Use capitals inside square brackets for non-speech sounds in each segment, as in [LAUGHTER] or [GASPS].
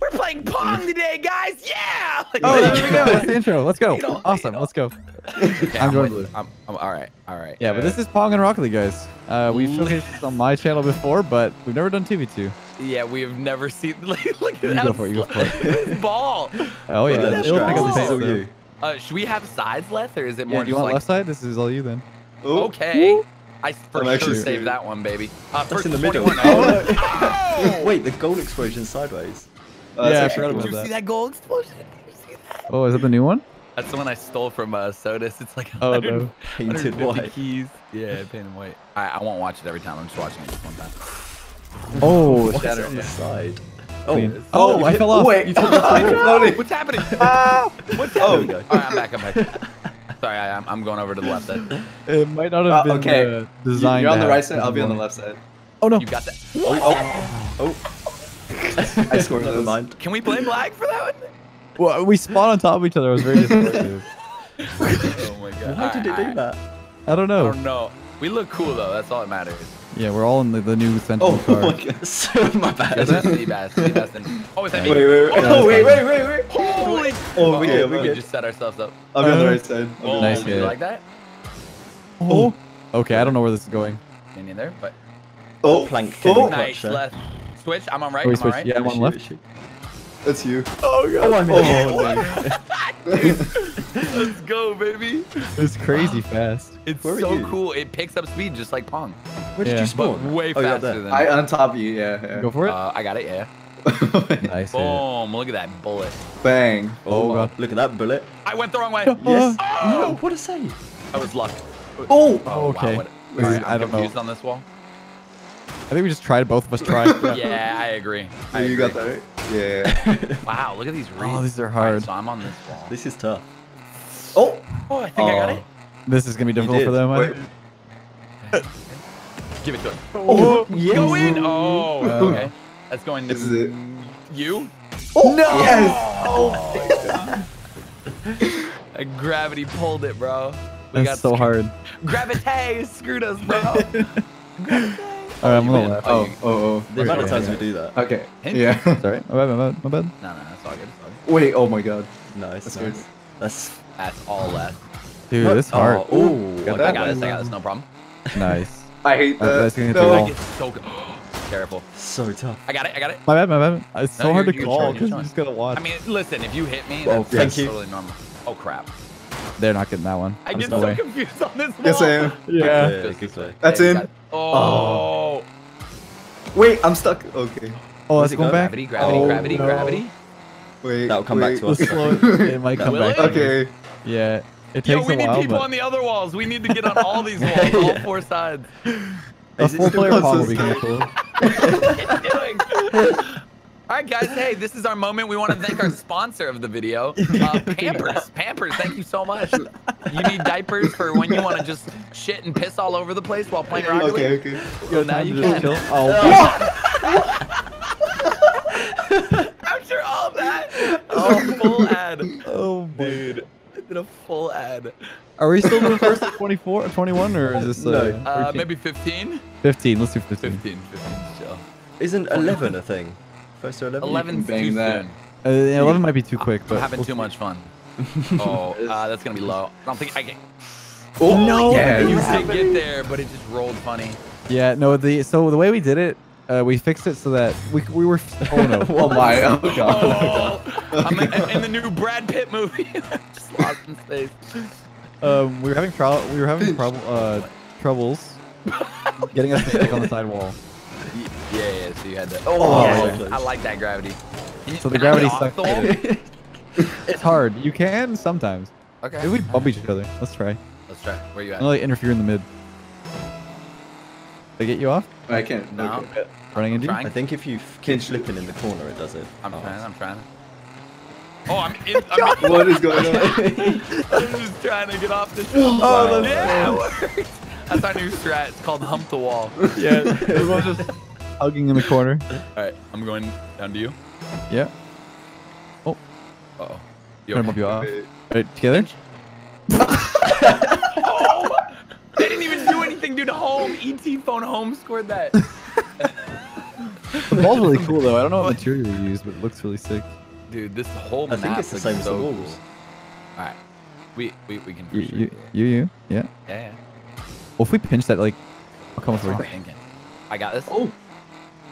We're playing Pong today, guys. Yeah. [LAUGHS] Oh, there we go. That's the [LAUGHS] intro. Let's go. Awesome. Let's go. Okay, I'm I'm, going blue. I'm, I'm all right. All right. Yeah, but this is Pong and Rocket League, guys. Uh, we've showcased this [LAUGHS] on my channel before, but we've never done 2v2. Yeah, we have never seen. Look, look at You that go for it, you go for it. look at this ball. Oh yeah, Left it'll pick up the pace. all though. you. Uh, should we have sides left, or is it more? Yeah, more do you want like? left side? This is all you then. Oh, Okay. I for I'm sure actually saved that one, baby. Uh, That's in the middle. 21. Oh, Oh! Wait, the gold explosion sideways. Yeah, Oh, that's I actually forgot Did you see that goal explosion? Did you see that? Oh, is that the new one? That's the one I stole from uh, Sodus. It's like Oh no. [LAUGHS] Painted 150 white. keys. Yeah, painted white. I, I won't watch it every time. I'm just watching it just one time. Oh, What's shattered. on the side? Clean. Oh, Oh, I fell off. Wait, You took the [LAUGHS] [LAUGHS] What's happening? What's Oh, happening? okay. All right, I'm back. I'm back. Sorry, I, I'm, I'm going over to the left side. [LAUGHS] It might not have Uh, been okay. uh, designed. You're on the right side. I'll be on the left side. Oh no. You got that? Oh, Oh! oh. [LAUGHS] I scored never those. mind. Can we play black for that one? Well, we spawned on top of each other. It was very destructive. [LAUGHS] Oh my god. Why did it do that? I don't know. I know. don't know. We look cool though. That's all that matters. Yeah, we're all in the, the new Sentinel Oh car. my god, so my bad. This is Seabass. Seabass and oh, is that me? Wait, wait, wait. Oh, wait, wait, wait, wait. Holy! Oh, we Okay, good, we good. just set ourselves up. I'll be on the Uh, right side. I'll be on the Nice right Oh, you hit. like that? Oh. Okay, I don't know where this is going. Getting in there, but Oh, plank. Oh, nice left. Switch. I'm on right. Oh, I'm on right. Yeah, I'm on left. That's you. Oh god. Oh, I'm Oh, [LAUGHS] [LAUGHS] Let's go, baby. it's crazy fast. It's Where so cool. It picks up speed just like Pong, Where did Yeah. you but spawn? way Oh, faster there. than. I on top of you. Yeah. yeah. Go for it. uh, I got it. Yeah. [LAUGHS] nice. hit. Boom! Look at that bullet. Bang. Oh, God. Look at that bullet. I went the wrong way. Yes. Oh! No, what a save. I was luck. Oh. Oh, Okay. Wow, what, Wait, Alright, I I'm don't know. confused on this wall. I think we just tried. Both of us tried. [LAUGHS] Yeah, I agree. I you got that right? Yeah. [LAUGHS] Wow, look at these reeds. Oh, these are Alright, hard. so I'm on this wall. this is tough. Oh. Oh, I think I got Oh. it. This is gonna be difficult for them. I Wait. think. Give it to him. Oh, yes. Go in. Oh, Uh, okay. That's going to This is it. you. No. Uh, [LAUGHS] Gravity pulled it, bro. We That's so hard. Gravity screwed us, bro. [LAUGHS] All right, I'm you on win. the left. Oh. Oh. Oh. a lot of times we do that. Okay. Hint. Yeah. [LAUGHS] Sorry. My bad. My bad. My bad. no, no, that's all good. It's all good. Wait. Oh my God. Nice, That's nice. good. That's That's all left. Dude, this hard. Oh, ooh, Got I got this. I got this. No problem. Nice. I hate that. that's gonna hit the no. wall. It's so good. Careful. so tough. I got it. I got it. My bad. My bad. It's so No, hard to you're- you're call because you're you just gotta watch. I mean, listen. If you hit me, Oh, that's, thank that's you. totally normal. Oh crap! They're not getting that one. I There's get no so way. confused on this wall. Yes, I am. Yeah. Yeah, Just good this play. way. That's Yeah, in. got oh. it. Oh. Wait. I'm stuck. Okay. Oh, Where's that's it going going? back. Gravity, gravity, Oh, gravity, no. gravity. Wait. That'll come back to us. Slow [LAUGHS] it. It might come back. Okay. Yeah. It Yo, takes we a need while, people but on the other walls. We need to get on all these [LAUGHS] walls, all four sides. A Is it full still player Pong will be kind of cool. What are you doing? All right, guys. Hey, this is our moment. We want to thank our sponsor of the video, uh, [LAUGHS] Pampers. Pampers, thank you so much. You need diapers for when you want to just shit and piss all over the place while playing Rocket Okay. League. Okay. Well, now you can. chill. Oh, After [LAUGHS] all that, oh, full ad. [LAUGHS] oh, Dude, I did a full ad. Are we still doing [LAUGHS] first at 24 21 or is this uh, No. Uh, maybe 15? 15? Let's do 15. 15, 15, chill. Isn't 11 a thing? First to 11? 11 bang too that. soon. Uh, yeah, 11 might be too quick, but I'm having we'll too see. much fun. [LAUGHS] Oh, uh, that's gonna be low. I don't think I can. Oh No. Yeah. You you- did get there, but it just rolled funny. Yeah, no, the so the way we did it, uh, we fixed it so that we we were. Oh no! [LAUGHS] Oh my. Oh God. Oh, I'm in, in the new Brad Pitt movie. [LAUGHS] just lost in space. um, we were having trouble. We were having prob- uh, troubles getting us to stick on the side wall. Y- Yeah, yeah. So you had to. Oh, Oh, yeah. I like that gravity. So the can I get gravity sucks the? [LAUGHS] It's hard. You can sometimes. Okay. Maybe we bump each other. Let's try. Let's try. Where are you I'm at? gonna like, interfere in the mid. They get you off? I can't. No. Okay. Running into you? I think if you f- keep slipping in the corner, it does it. I'm Oh. trying. I'm trying. Oh, I'm in. I'm, [LAUGHS] in, What is going on? [LAUGHS] I'm just trying to get off this. Oh, that's yeah, it worked. That's our new strat. It's called hump the wall. [LAUGHS] Yeah. Everyone's just hugging in the corner. All right, I'm going down to you. Yeah. Uh oh. You Trying to okay? bump you off. Wait. Right, together? Oh, They didn't even do anything, dude. Home, ET phone home scored that. The ball's really cool though. I don't know what material you use, but it looks really sick. Dude, this whole I map think it's the looks same as the so walls. cool. All right, we we, we can. You, sure you, you, you, yeah. Yeah, yeah. Well, if we pinch that, like, I'll come That's with what you. I'm thinking. I got this. Oh,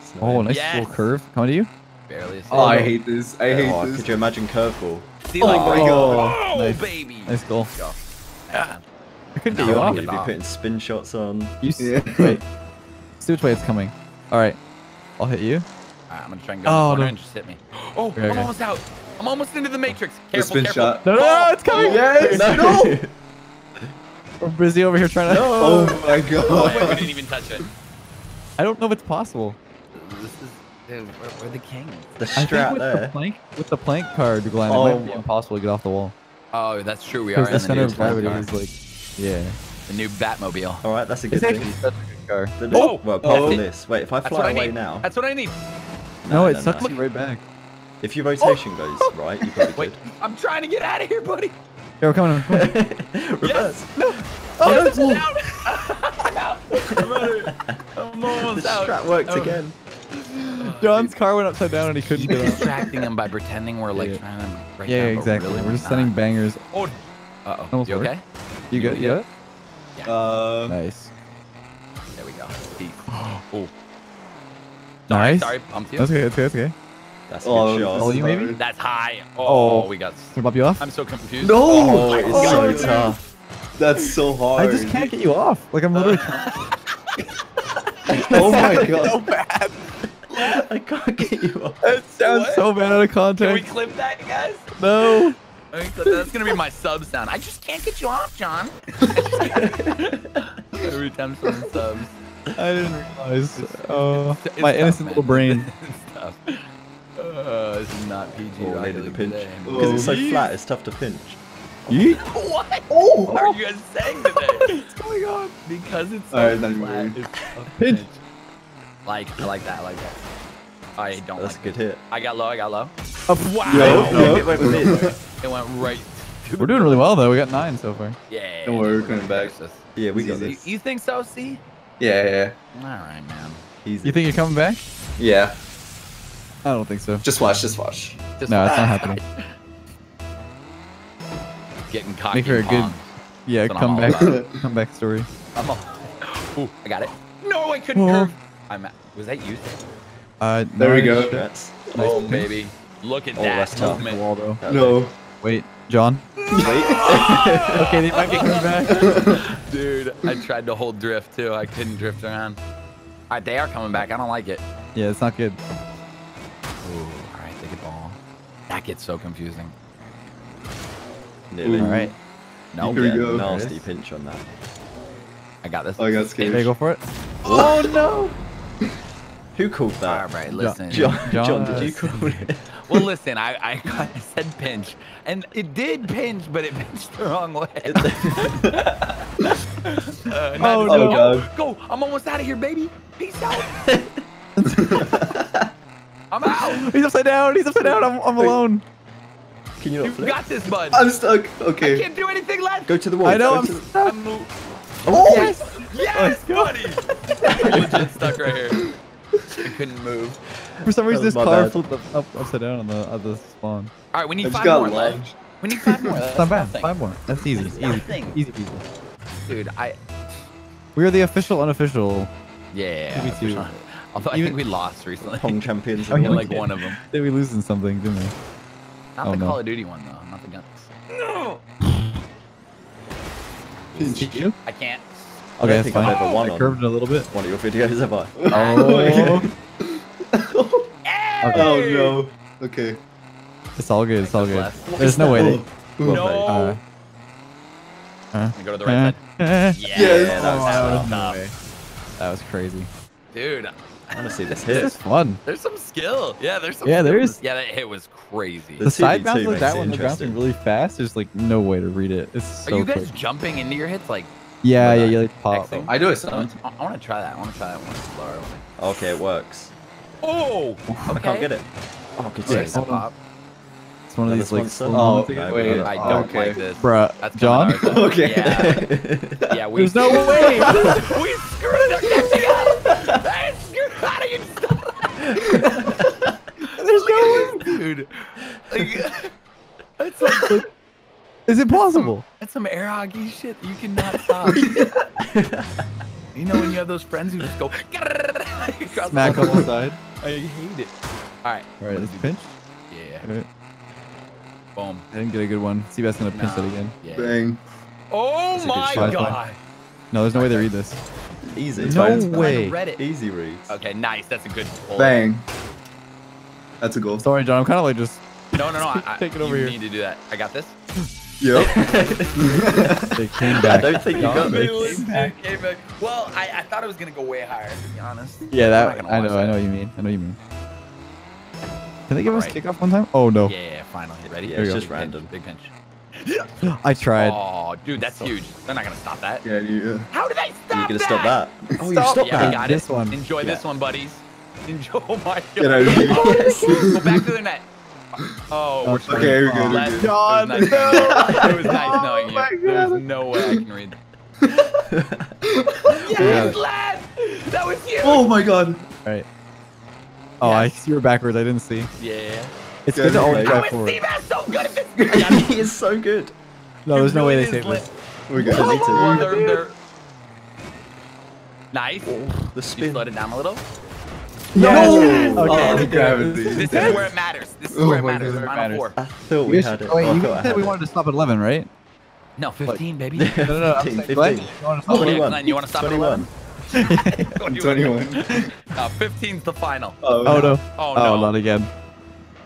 It's Oh, nice Yes. little curve. Coming to you. Barely. A oh, I hate this. I hate Oh, this. could you imagine curveball? See, like, Oh my God. Oh, Nice. baby. Nice goal. Let's go. Yeah. I couldn't No, you I off. get You'd be putting spin shots on. You s- Yeah. wait. See which way it's coming. All right. I'll hit you. All right, I'm gonna try and go Oh, in the corner no. and just hit me. [GASPS] Oh, Okay, I'm okay. almost out. I'm almost into the matrix. The Careful, spin careful. shot. No, no, no, Oh, it's coming. Yes. [LAUGHS] No. [LAUGHS] We're busy over here trying to. [LAUGHS] Oh my Oh, wait, we didn't even touch it. I don't know if it's possible. This is, dude, we're, we're the kings. The I think strat with the plank, with the plank card, Glenn, it Oh might be oh. impossible to get off the wall. Oh, that's true. We are Because in the the center of gravity car. is like, yeah. the new Batmobile. All right, that's a good thing. such a good car. The- Oh! well, apart Oh. from this, wait, if I fly what I away need. now, That's what I need. No, it no, sucks no. you right back. if your rotation goes [LAUGHS] right, you probably Wait, I'm trying to get out of here, buddy. Here, we're coming. Come on. could. [LAUGHS] Reverse. Oh, Yes, no. [LAUGHS] I'm out. I'm out. I'm out. I'm The almost out. strat worked Oh. again. John's car went upside down and he couldn't get off. distracting them by pretending we're like Yeah. trying to break Yeah, down, but exactly. really We're just not. sending bangers. Oh. Uh oh. Almost You worked. okay? You got, you got it? Uh, Nice. There we go. Peace. [GASPS] Oh. Nice. Sorry, bumped you. That's okay, that's okay, that's okay. That's a oh, good shot. Oh, you maybe? That's high. Oh, Oh. we got. Can I bump you off? I'm so confused. No. Oh, it's Oh, so tough. That's so hard. I just can't get you off. Like, I'm literally. [LAUGHS] Oh my god. So bad. I can't get you off. It sounds What? so bad out of Can we clip that, guys? No. I mean, That's gonna be my sub sound. I just can't get you off, John. [LAUGHS] Every time someone subs. I didn't realize. Uh, my tough, innocent man. little brain. [LAUGHS] it's. Uh, this is not PG. Oh, Rocket needed a pinch. today. Because it's so Yeet. flat, it's tough to pinch. Yeet. [LAUGHS] What? Oh. What are you guys saying today? What's going on? Because it's so Alright, then flat. It's a Pinch. Like, I like that. I like that. I don't That's a like good hit. I got low. I got low. Up. Wow. Yo, Oh, yo. it went mid. It went right. We're doing really well though. We got nine so far. Yeah. Don't worry, we're coming back. fix. Yeah, we got Easy. You, this. you think so, C? Yeah, yeah, All right, man. Easy. You think you're coming back? yeah. I don't think so. Just watch, just watch. Just No, it's not happening. [LAUGHS] Getting cocky. Make her a good- Yeah, That's what I'm come back. [LAUGHS] come back story. I'm all. [LAUGHS] Ooh, I got it. No, I couldn't Oh. curve. I'm. at- Was that you? Uh, There we go. shot. Oh, pinch. baby. Look at Oh, that that's tough. Movement. wall though. that No. Wait, John. Wait. [LAUGHS] okay, they might be coming back. [LAUGHS] Dude, I tried to hold drift too. I couldn't drift around. All right, they are coming back. I don't like it. Yeah, it's not good. Ooh, all right, they get ball. That gets so confusing. Nearly. Ooh. All right. No, Here we Yeah, go. nasty pinch on that. I got this. Oh, I got scared. Okay, go for it. Oh [LAUGHS] no. Who called that? right, listen. John, John, John, did you call it? Well, listen, I, I, I said pinch, and it did pinch, but it pinched the wrong way. [LAUGHS] Uh, Oh, no. Go, go! I'm almost out of here, baby. Peace out. [LAUGHS] I'm out. He's upside down. He's upside down. I'm, I'm alone. Can you not You flip? got this, bud. I'm stuck. Okay. I can't do anything left. Go to the wall. I know. go I'm the- stuck. I'm Oh, yes, yes, buddy. [LAUGHS] I'm legit stuck right here. I couldn't move. For some reason, this car bad. flipped up, up upside down on the on the spawn. All right, we need just five more left. launched. We need five more. [LAUGHS] That's not bad. nothing. Five more. That's easy. It's Easy. nothing. Easy peasy. Dude, I We are the official, unofficial. yeah. Me for too. sure. I Even- think we lost recently. Pong champions. In yeah, In one. like [LAUGHS] one of them. [LAUGHS] Did we losing something, didn't we? Not Oh, the no. Call of Duty one though. Not the guns. No. Did you? I can't. I Okay, don't that's think I've fine. ever won I on curved it a little bit. one of your videos, have I? Oh, [LAUGHS] Hey! Oh no. Okay. it's all good. It's all good. There's no way. Oh. No. uh, uh, Let go to the right side. [LAUGHS] Yeah, Yes. that was, that Oh, was no That was crazy. Dude, I [LAUGHS] want to see this This hit. is fun. there's some skill. Yeah, there's some Yeah, skill. there is. Yeah, that hit was crazy. The The side bounce like that one, when they're bouncing really fast, there's like no way to read it. It's so Are you guys quick. jumping into your hits like? Yeah, yeah, uh, you like pop. Xing? I do it, I. I want to try that. I want to try that one. Okay, it works. Oh, I can't get it. Oh, good Okay. save. pop. one of these like slow Oh, moments. no, wait. no, I oh, don't okay. like this. Bruh, That's John? [LAUGHS] Okay. Yeah. Yeah, we There's no way. [LAUGHS] we screwed our catching up. I screwed how do you stop? There's no way, dude. Like, [LAUGHS] that's like Is it possible? That's some air hockey shit. You cannot stop. [LAUGHS] you know when you have those friends who just go across [LAUGHS] Smack the on the side. I hate it. All right. All right, let's pinch. Yeah. All right. Boom. I didn't get a good one. Seabass gonna pinch No. it again. Yeah. Bang. Oh That's my shot. god. No, there's no way they read this. Easy. No It's fine. way. Reddit. Easy reads. Okay, nice. That's a good pull. Bang. That's a goal. Sorry, John. I'm kind of like just No, no, no. I, [LAUGHS] I, Take it over you here. need to do that. I got this. Yep. [LAUGHS] they came I back. don't think you got They this. came back. Well, I, I thought it was gonna go way higher. To be honest. Yeah, that not gonna I watch know. I know what you mean. I know what you mean. Can they give us Alright. kickoff one time? Oh no, Yeah, yeah, finally. Ready? Yeah, There it's just Big pinch, random. Big pinch. [GASPS] I tried. Oh, dude, that's huge. They're not gonna stop that. yeah, yeah. How did they Are stop you gonna that? stop that? Oh, you Stop. stopped Yeah, we that. got This it. one. Enjoy this one, buddies. [LAUGHS] Enjoy. Oh my god. Get out of here. [LAUGHS] Go back to the net. Oh, we're Okay, Okay, we're good. We're good. John, It was nice knowing you. It was nice Oh knowing my you. There's no way I can read. [LAUGHS] Yeah. yes, lad! That was you! Oh my god. All right. Oh, I Yes. see you were backwards. I didn't see. Yeah. It's Yeah, good to always right. How drive is forward. Seabass so good at this? [LAUGHS] he is so good. No, there's no way they saved is this. We're good. Deleted. Oh, Dude. they're, they're... Nice. Oh, the You slowed it down a little. Yes. No! Okay. Oh, the gravity. This is where it matters. This is Oh where it matters. God. Final Matters. four. I thought You we guys- had it. wait, Oh, you said we wanted to stop at 11, right? No, 15, baby. [LAUGHS] No, no, no. I'm 15, saying, Glenn, 15. you want to stop at 21. You want to stop 21. [LAUGHS] at 11? 21. [LAUGHS] Uh, 15's the final. Oh, Oh no. Oh, Oh, no. not again.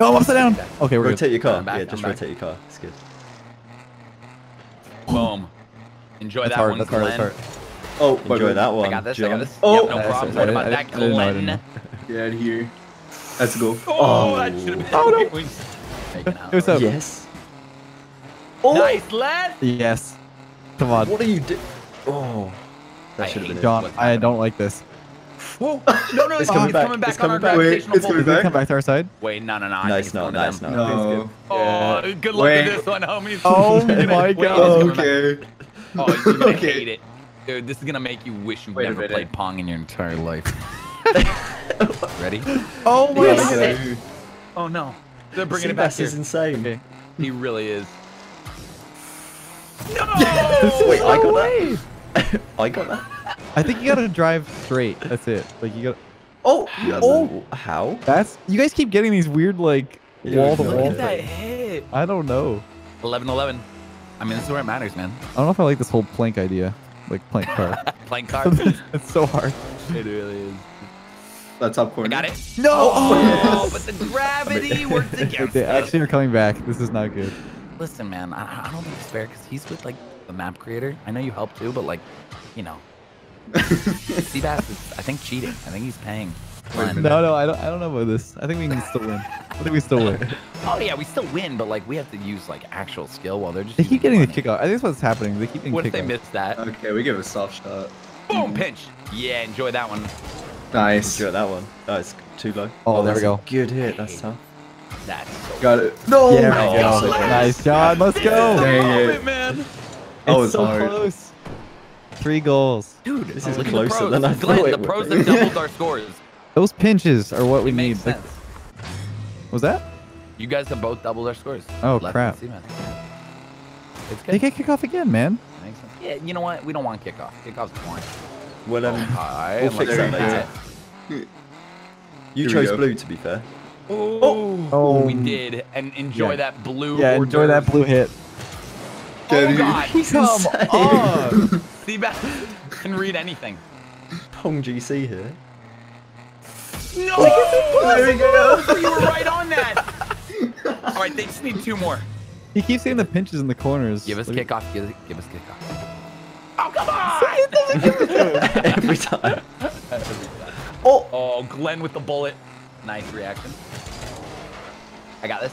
Oh, upside down. Okay, we're good. Rotate your car. I'm back, yeah, I'm just back. rotate your car. It's good. Boom. Enjoy That's that hard. one, That's hard. Glenn. That's hard. Oh, Enjoy that one. I got this. John. I got this. Oh. Yep, no problem. What about that, didn't- I didn't know, I didn't Glenn? Get out of here. Let's go. Oh, Oh. that should have been. Oh, no. Out. What's up? Yes. Oh. Nice, lad. Yes. Come on. What are you doing? Oh. That should have hate been. John, What's I don't like this. Whoa. No, no, It's it's, coming back. coming back It's on coming back. Wait, it's coming back? come back to our side? Wait, no, no, no. I No, think it's not. going to No, it's them. not. No. Oh, Yeah. good luck Wait. with this one, homies. [LAUGHS] Oh my God. it's. Okay. [LAUGHS] Oh, you're gonna Okay. hate it. Dude, this is gonna make you wish you Wait never played Pong in your entire life. [LAUGHS] Ready? Oh Get God. out of here. Oh no. They're bringing it back Seabass here. is insane. Okay. He really is. No! [LAUGHS] Wait, I got way. that. [LAUGHS] I got that. I think you gotta drive straight. That's it. Like you got. Oh. Oh. How? That's. You guys keep getting these weird like Yeah, wall to wall. Look at that hit. I don't know. 11 11. I mean, this is where it matters, man. I don't know if I like this whole plank idea. Like plank car. [LAUGHS] plank car. it's so hard. it really is. That top I corner. got it. No. Oh, oh, oh, oh but the gravity [LAUGHS] works against they us. actually are coming back. This is not good. Listen, man, I, I don't think it's fair because he's with like the map creator. I know you helped too, but like, you know, [LAUGHS] Seabass is, I think, cheating. I think he's paying. Glenn. No, no, I don't. I don't know about this. I think we can still win. I think we still win. [LAUGHS] Oh yeah, we still win, but like we have to use like actual skill while they're just. They keep using getting the money. kickoff. I think that's what's happening. They keep getting What if they kickoff. miss that? Okay, we give a soft shot. Boom, pinch. Yeah, enjoy that one. Nice. Enjoy that one. Oh, it's too low. Oh, there we go. Good hit. That's tough. That's so. Got it. No! Yeah, Oh, go. nice, John. Let's go. the Dang it. moment, man. That was it's so hard. close. Three goals. Dude, This is at the closer pros. than I Glenn, thought it the pros be. have [LAUGHS] doubled our scores. Those pinches are what we need. makes Like, sense. was that? You guys have both doubled our scores. Oh, Left and crap. Seaman. It's They good. get kickoff again, man. Makes sense. Yeah, you know what? We don't want kickoff. Kickoff's boring. Well, um, Alright, we'll fix that that. later. Here you we chose go. blue, to be fair. Oh, Oh. we did. And enjoy Yeah. that blue. Yeah, hors enjoy that blue hit. Get Oh. God. He's [LAUGHS] Come insane. on. Seabass can read anything. Pong GC here. No! There we go. [LAUGHS] You were right on that. All right, they just need two more. He keeps saying the pinches in the corners. Give us Like- kickoff. Give, give us kickoff. Oh, come on! Every time. [LAUGHS] oh, oh, Glenn with the bullet. Nice reaction. I got this.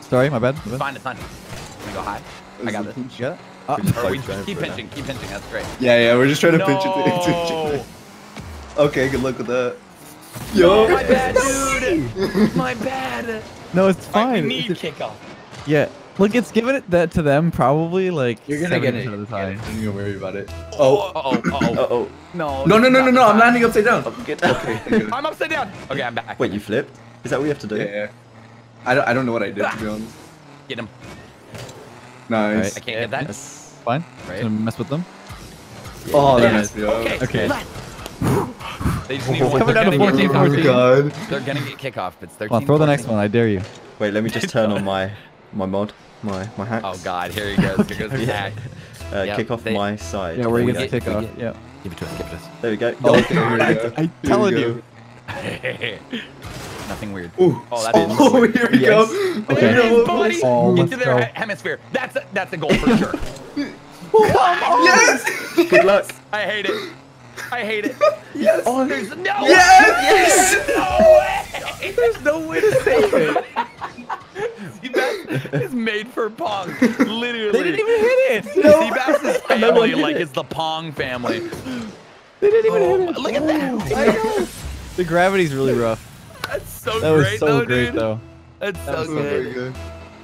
Sorry, my bad. My It's bad. fine. It's fine. Can I go high? I got this. You got it? Ah, We just we both keep for it now. pinching. Keep pinching. That's great. Yeah, yeah, we're just trying to pinch it. okay, good luck with that. No, Yo. my bad, dude. My bad. no, it's fine. we need It's- kickoff. Yeah. Look, it's giving it that to them probably like You're gonna get it. of the You're time. gonna get it. Don't even worry about it. Oh, Oh. oh, oh, oh. Uh-oh. [LAUGHS] No. No, no, no, no, no. I'm landing upside down. Get Okay. [LAUGHS] I'm upside down. Okay, I'm back. Wait, you flipped? Is that what you have to do? Yeah, yeah. I don't, I don't know what I did, to be ah. honest. Get him. Nice. I can't get that. That's... Fine. Right. Gonna mess with them. Oh, that Yeah. messed me up. Okay. Okay. let- They just need Oh, one. coming They're gonna get 14, kickoff. 14. God. They're gonna get kickoff. It's 13. Well, throw the next one. I dare you. Wait, let me just turn on my my mod, my my hacks. Oh God, here he goes. Here goes [LAUGHS] the Yeah. hack. Uh, Yep, kick off they- my side. Yeah, where you we get get- the we kickoff. get- Give it to us. Give it to us. There we go. Oh, Okay, here we go. I Here we telling you. [LAUGHS] Nothing weird. Ooh. Oh, that's Oh, [LAUGHS] here we Yes. go. Okay. There it is, buddy. Oh, Get let's to their go. hemisphere. That's a, that's a goal for sure. Yes! Good luck. I hate it. I hate it. Yes! Oh, there's no. Yes! No way. There's no way to save it. [LAUGHS] Seabass is made for Pong. Literally. They didn't even hit it. Seabass's [LAUGHS] family, No one hit like, it. is the Pong family. [GASPS] They didn't even Oh, hit it. look at that. I know. The gravity's really rough. That's so That was great, so though, great dude. though. That's That so was good. Very good.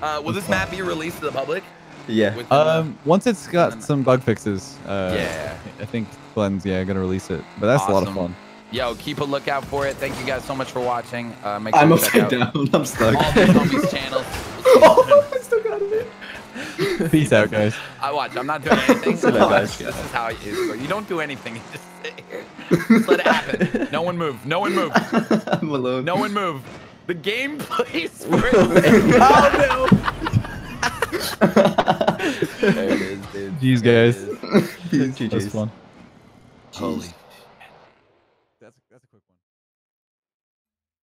Uh, will this map be released to the public? Yeah. With, uh, Um, once it's got some bug fixes, uh, Yeah. I think Glenn's yeah gonna release it. But that's a lot of fun. Yo, keep a lookout for it. Thank you guys so much for watching. Uh, make sure I'm you check upside out down. [LAUGHS] I'm stuck. all the zombies channels. oh, [LAUGHS] [LAUGHS] I still got it. Peace out, guys. I watch. I'm not doing anything. See you guys. This is how it is. bro. You don't do anything. You just sit here. Just let it happen. No one move. No one move. I'm alone. No one move. The game plays for it. oh no. there it is, dude. Jeez, There it guys. is. Peace. That was GG's. fun. Holy